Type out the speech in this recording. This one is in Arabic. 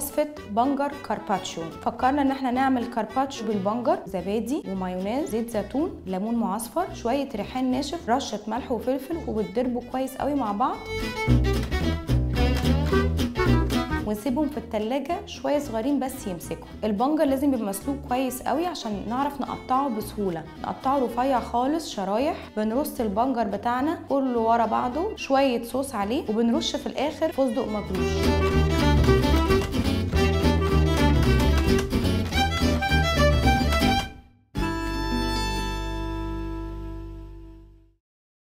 وصفة بنجر كارباتشو. فكرنا إن إحنا نعمل كارباتشو بالبنجر زبادي ومايونيز زيت زيتون ليمون معصفر شوية ريحان ناشف رشة ملح وفلفل وبتضربه كويس قوي مع بعض. ونسيبهم في التلاجة شوية صغيرين بس يمسكوا. البنجر لازم يبقى مسلوق كويس قوي عشان نعرف نقطعه بسهولة. نقطعه رفيع خالص شرايح. بنرص البنجر بتاعنا كله ورا بعضه شوية صوص عليه وبنرش في الآخر فستق مجروش